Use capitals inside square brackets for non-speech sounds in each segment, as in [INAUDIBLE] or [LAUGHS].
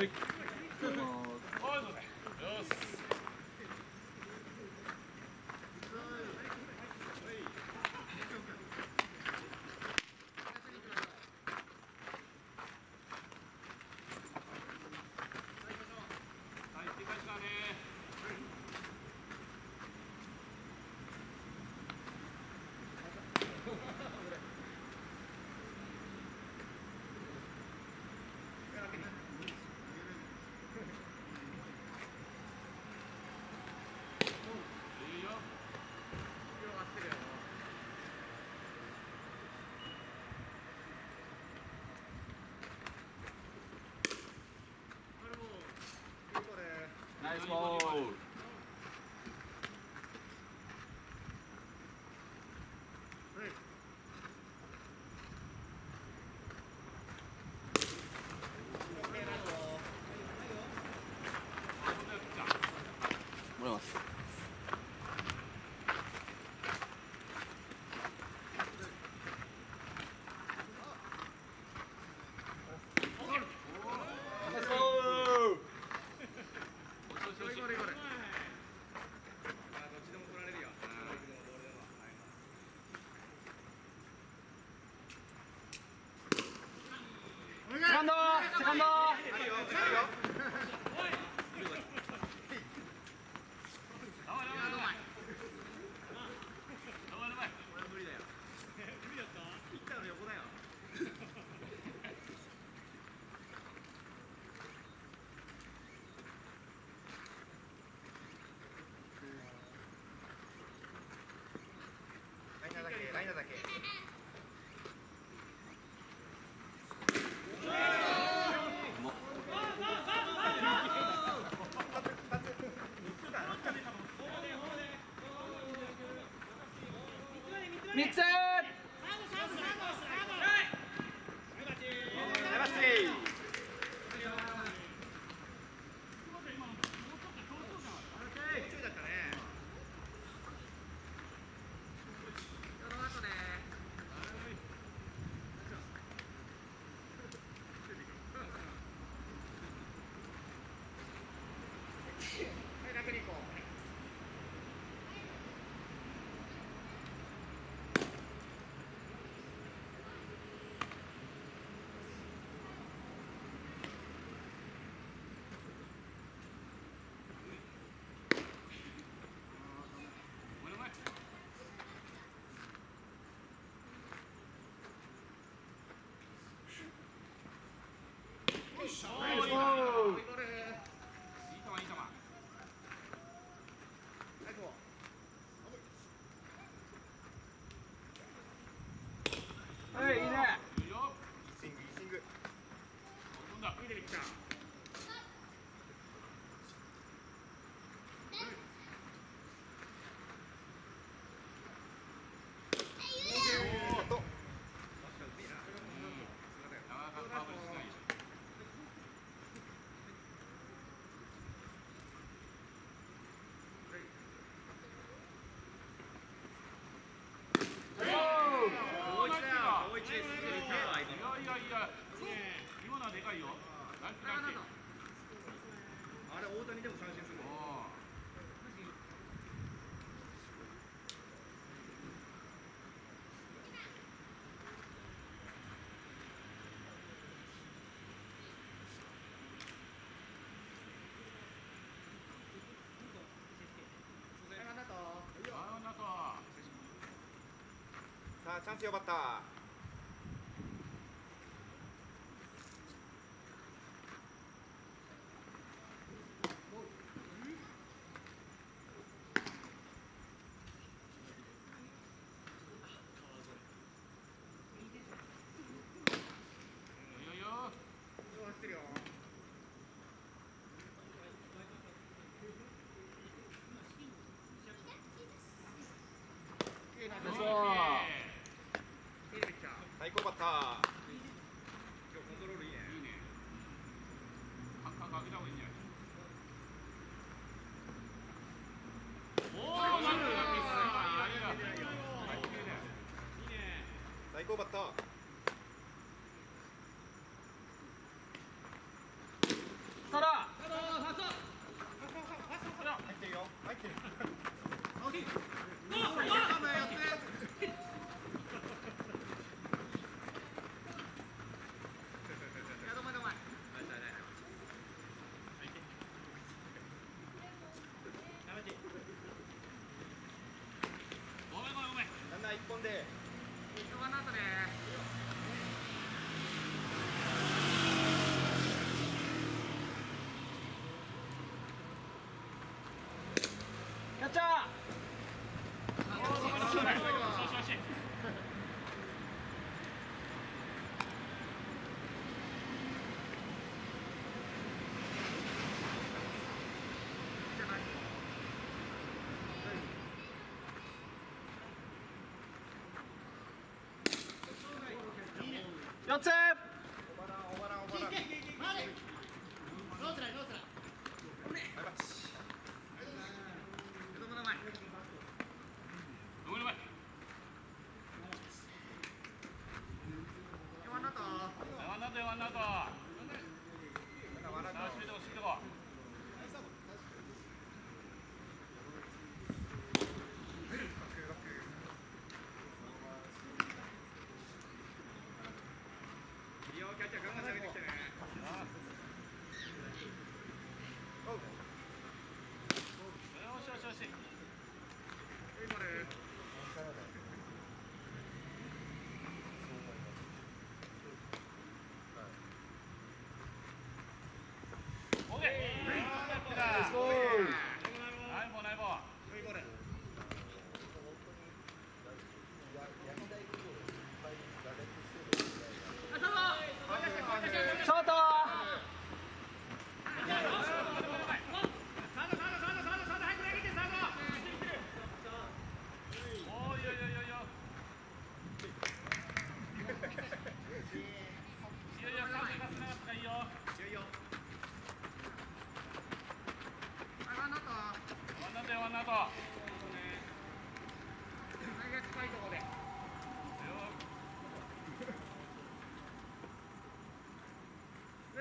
はい。Nice ball. Fix! Sean. でも三振するさあチャンスよかった。んで。行くよ、ね。小子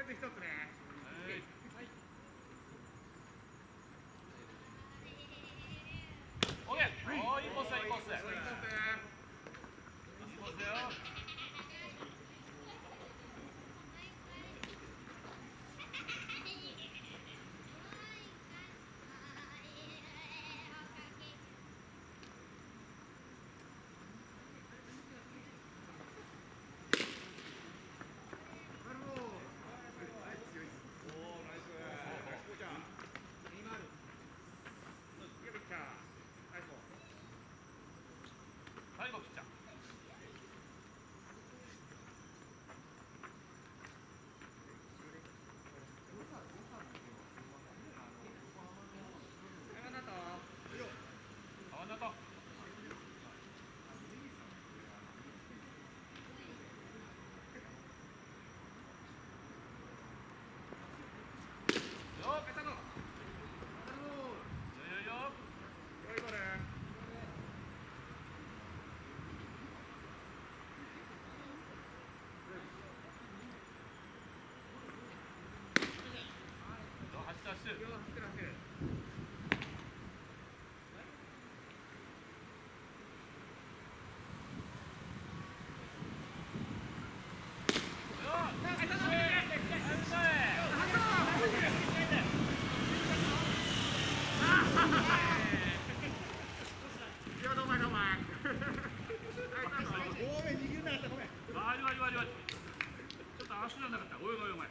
っ一つね。なかったよお前。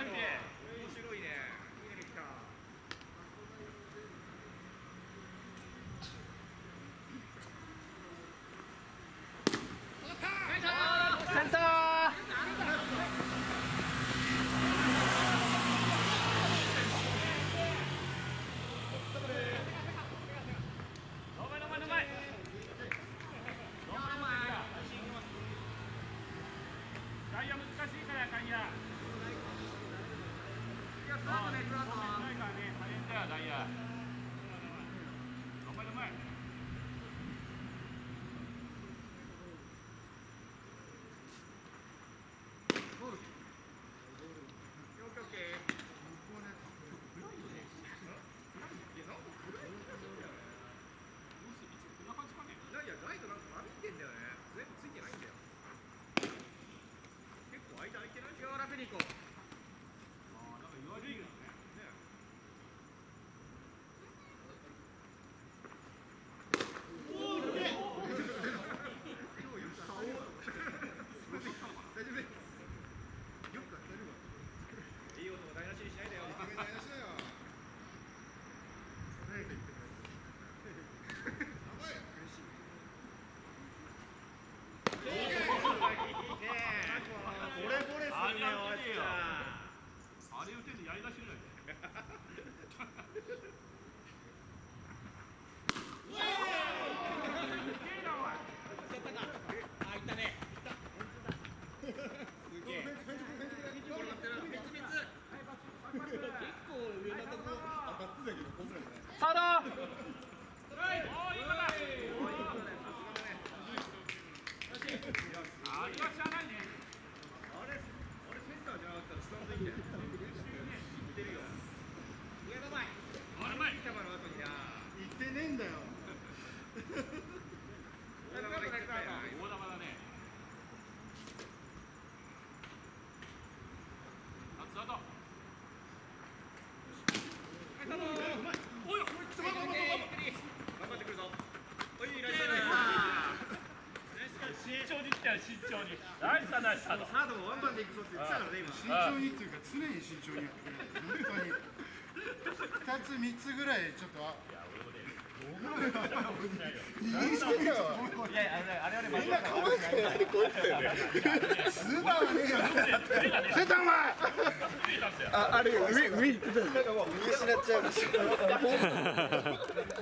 い。Yeah. ね、大変だよ、ダイヤ。頑張りな。ナイスだナイスだサードもワンバンでいくぞって言ってたからね今慎重にっていうか常に慎重にやってくれる本当に2つ3つぐらいちょっとあ言い過ぎだわいやあれあれみんなかわいそうやねこいつよ。ねスーパーはねえよセタンはああれ上上行ってた。なんかもう見失っちゃいました [LAUGHS]